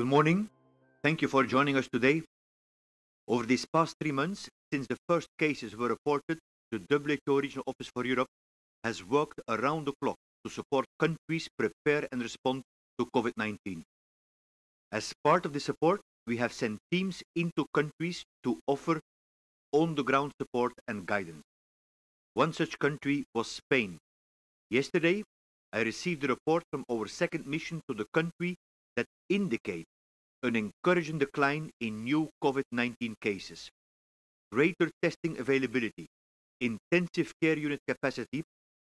Good morning. Thank you for joining us today. Over these past three months, since the first cases were reported, the WHO Regional Office for Europe has worked around the clock to support countries prepare and respond to COVID 19. As part of the support, we have sent teams into countries to offer on the ground support and guidance. One such country was Spain. Yesterday, I received a report from our second mission to the country that indicate an encouraging decline in new COVID-19 cases, greater testing availability, intensive care unit capacity,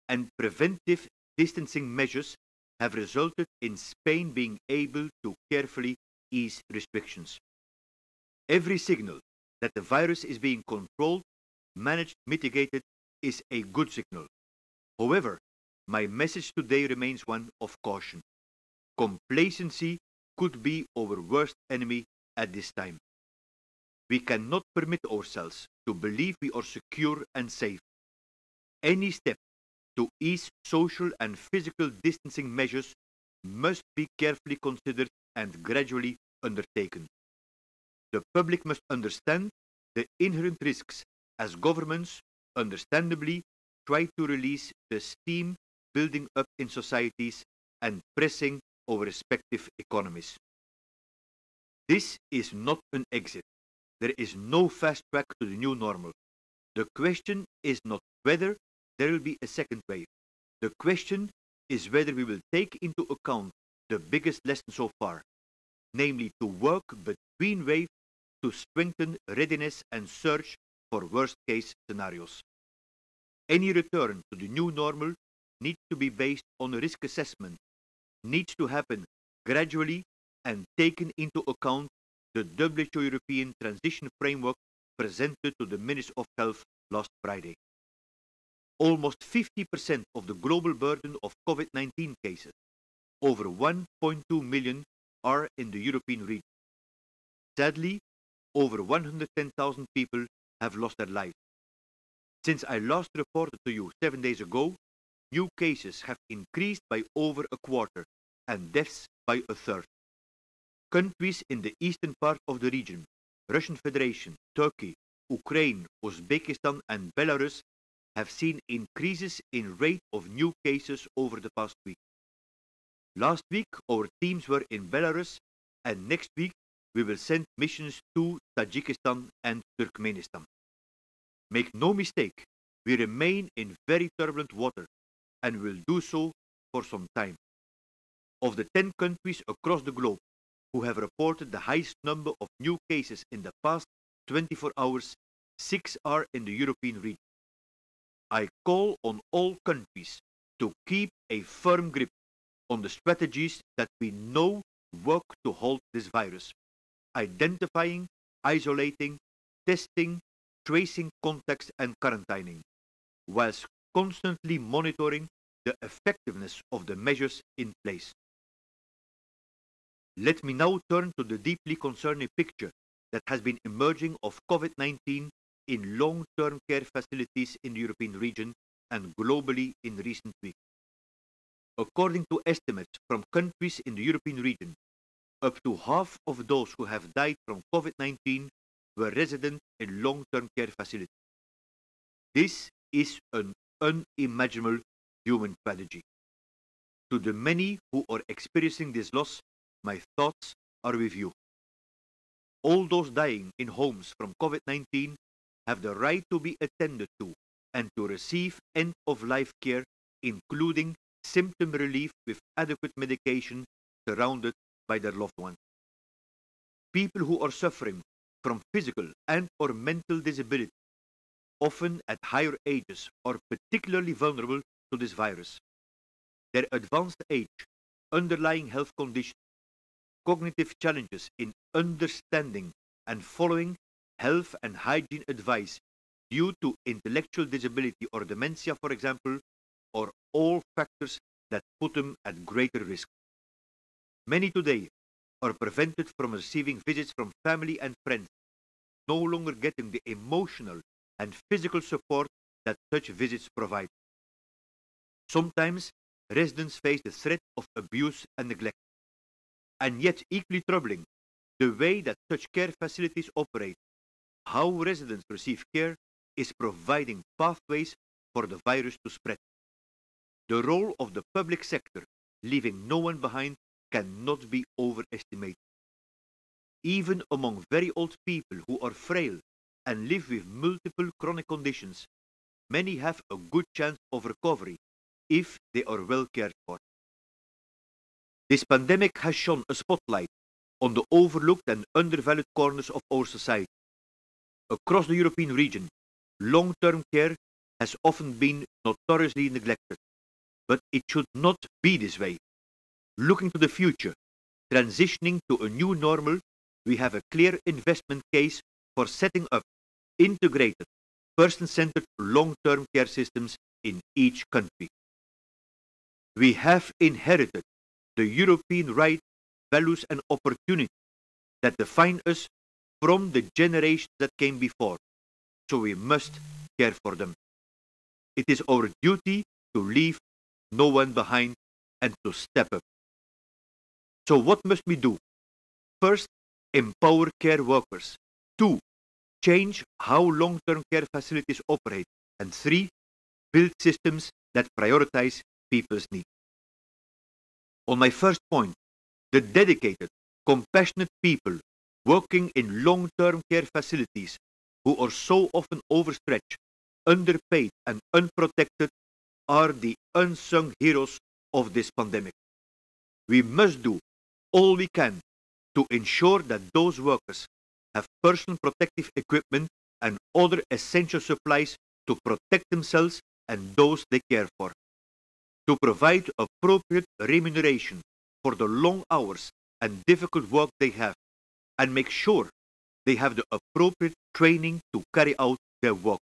and preventive distancing measures have resulted in Spain being able to carefully ease restrictions. Every signal that the virus is being controlled, managed, mitigated is a good signal. However, my message today remains one of caution. Complacency could be our worst enemy at this time. We cannot permit ourselves to believe we are secure and safe. Any step to ease social and physical distancing measures must be carefully considered and gradually undertaken. The public must understand the inherent risks as governments, understandably, try to release the steam building up in societies and pressing our respective economies. This is not an exit. There is no fast track to the new normal. The question is not whether there will be a second wave. The question is whether we will take into account the biggest lesson so far, namely to work between waves to strengthen readiness and search for worst case scenarios. Any return to the new normal needs to be based on a risk assessment, needs to happen gradually and taken into account the WHO European Transition Framework presented to the Minister of Health last Friday. Almost 50% of the global burden of COVID-19 cases, over 1.2 million, are in the European region. Sadly, over 110,000 people have lost their lives. Since I last reported to you seven days ago, new cases have increased by over a quarter and deaths by a third. Countries in the eastern part of the region, Russian Federation, Turkey, Ukraine, Uzbekistan and Belarus have seen increases in rate of new cases over the past week. Last week, our teams were in Belarus, and next week, we will send missions to Tajikistan and Turkmenistan. Make no mistake, we remain in very turbulent water and will do so for some time. Of the 10 countries across the globe who have reported the highest number of new cases in the past 24 hours, six are in the European region. I call on all countries to keep a firm grip on the strategies that we know work to halt this virus identifying, isolating, testing, tracing contacts and quarantining, whilst constantly monitoring the effectiveness of the measures in place. Let me now turn to the deeply concerning picture that has been emerging of COVID-19 in long-term care facilities in the European region and globally in recent weeks. According to estimates from countries in the European region, up to half of those who have died from COVID-19 were resident in long-term care facilities. This is an unimaginable human tragedy. To the many who are experiencing this loss, my thoughts are with you. All those dying in homes from COVID-19 have the right to be attended to and to receive end-of-life care, including symptom relief with adequate medication surrounded by their loved ones. People who are suffering from physical and or mental disability, often at higher ages, are particularly vulnerable to this virus. Their advanced age, underlying health conditions, cognitive challenges in understanding and following health and hygiene advice due to intellectual disability or dementia, for example, are all factors that put them at greater risk. Many today are prevented from receiving visits from family and friends, no longer getting the emotional and physical support that such visits provide. Sometimes residents face the threat of abuse and neglect. and yet equally troubling, the way that such care facilities operate, how residents receive care, is providing pathways for the virus to spread. The role of the public sector, leaving no one behind, cannot be overestimated. Even among very old people who are frail and live with multiple chronic conditions, many have a good chance of recovery if they are well cared for. This pandemic has shone a spotlight on the overlooked and undervalued corners of our society. Across the European region, long-term care has often been notoriously neglected, but it should not be this way. Looking to the future, transitioning to a new normal, we have a clear investment case for setting up integrated, person-centered long-term care systems in each country. We have inherited the European right, values and opportunities that define us from the generations that came before, so we must care for them. It is our duty to leave no one behind and to step up. So what must we do? First, empower care workers. Two, change how long-term care facilities operate. And three, build systems that prioritize people's needs. On my first point, the dedicated, compassionate people working in long-term care facilities who are so often overstretched, underpaid and unprotected are the unsung heroes of this pandemic. We must do all we can to ensure that those workers have personal protective equipment and other essential supplies to protect themselves and those they care for. To provide appropriate remuneration for the long hours and difficult work they have, and make sure they have the appropriate training to carry out their work.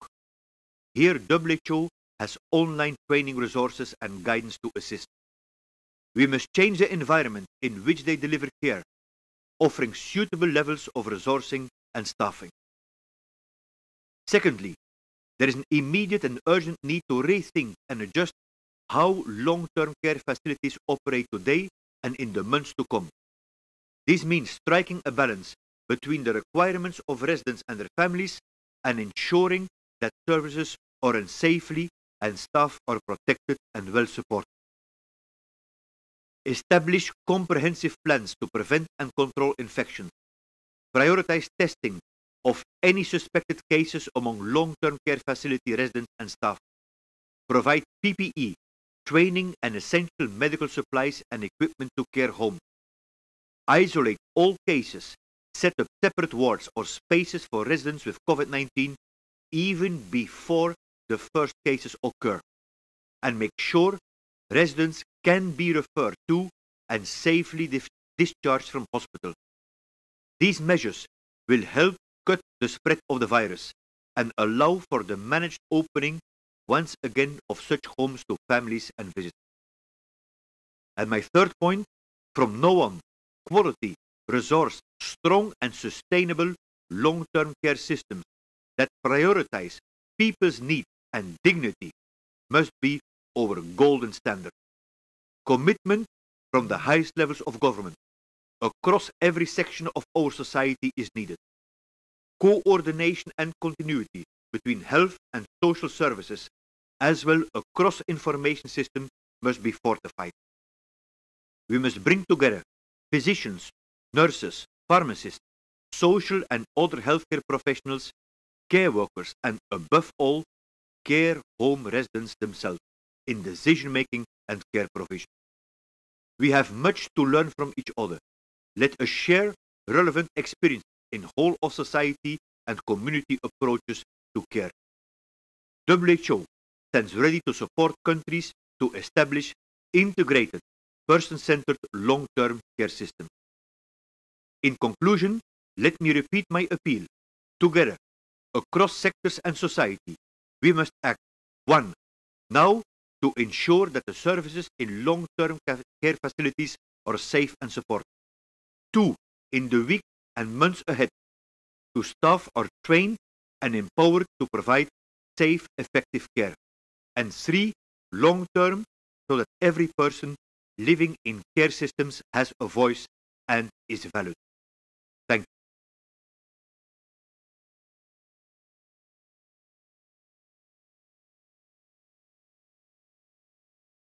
Here, WHO has online training resources and guidance to assist. We must change the environment in which they deliver care, offering suitable levels of resourcing and staffing. Secondly, there is an immediate and urgent need to rethink and adjust how long-term care facilities operate today and in the months to come. This means striking a balance between the requirements of residents and their families and ensuring that services are run safely and staff are protected and well supported. Establish comprehensive plans to prevent and control infections. Prioritize testing of any suspected cases among long-term care facility residents and staff. Provide PPE, training and essential medical supplies and equipment to care homes. Isolate all cases, set up separate wards or spaces for residents with COVID-19 even before the first cases occur and make sure residents can be referred to and safely discharged from hospital. These measures will help cut the spread of the virus and allow for the managed opening once again of such homes to families and visitors. And my third point, from now on, quality, resource, strong and sustainable long-term care systems that prioritize people's needs and dignity must be our golden standard. Commitment from the highest levels of government across every section of our society is needed. Coordination and continuity between health and social services, as well across information system, must be fortified. We must bring together physicians, nurses, pharmacists, social and other healthcare professionals, care workers, and above all, care home residents themselves in decision making and care provision. We have much to learn from each other. Let us share relevant experience in whole of society and community approaches to care. WHO stands ready to support countries to establish integrated, person-centered long-term care systems. In conclusion, let me repeat my appeal. Together, across sectors and society, we must act. One, now to ensure that the services in long-term care facilities are safe and supported. Two, in the week and months ahead, to staff are trained and empowered to provide safe, effective care. And three, long-term, so that every person living in care systems has a voice and is valid.